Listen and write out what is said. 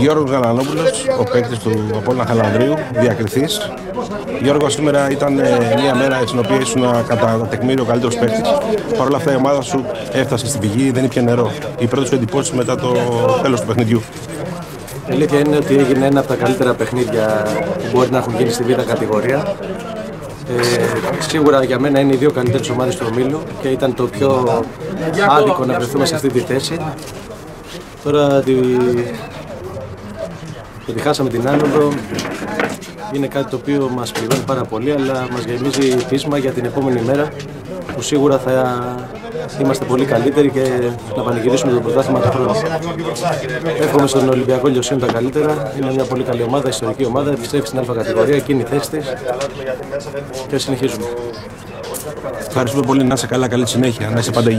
Γιώργος Γαλανόπουλος, ο παίκτης του Απόλλωνα Χαλανδρίου, διακριθής. Γιώργο, σήμερα ήταν ε, μια μέρα στην οποία ήσουν κατά τεκμήριο ο καλύτερος παίκτης. Παρ' όλα αυτά η ομάδα σου έφτασε στην πηγή, δεν ήπια νερό. Οι πρώτες σου εντυπώσεις μετά το τέλος του παιχνιδιού. Η αλήθεια είναι ότι έγινε ένα από τα καλύτερα παιχνίδια που μπορεί να έχουν γίνει στη β' κατηγορία. Ε, σίγουρα για μένα είναι οι δύο καλύτερες ομάδες του ομίλου και ήταν το πιο άδικο να βρεθούμε σε αυτή τη θέση. Τώρα τη... το χάσαμε την άνοδο είναι κάτι το οποίο μας πληρώνει πάρα πολύ αλλά μας γεμίζει πείσμα για την επόμενη μέρα που σίγουρα θα είμαστε πολύ καλύτεροι και να πανηγυρίσουμε το πρωτάθλημα του χρόνου. Εύχομαι στον Ολυμπιακό Λιωσίνο τα καλύτερα. Είναι μια πολύ καλή ομάδα, ιστορική ομάδα. Επιστρέφει στην Α κατηγορία, εκείνη η θέση της. Και συνεχίζουμε. Ευχαριστούμε πολύ να είσαι καλά, καλή συνέχεια, να είσαι πάντα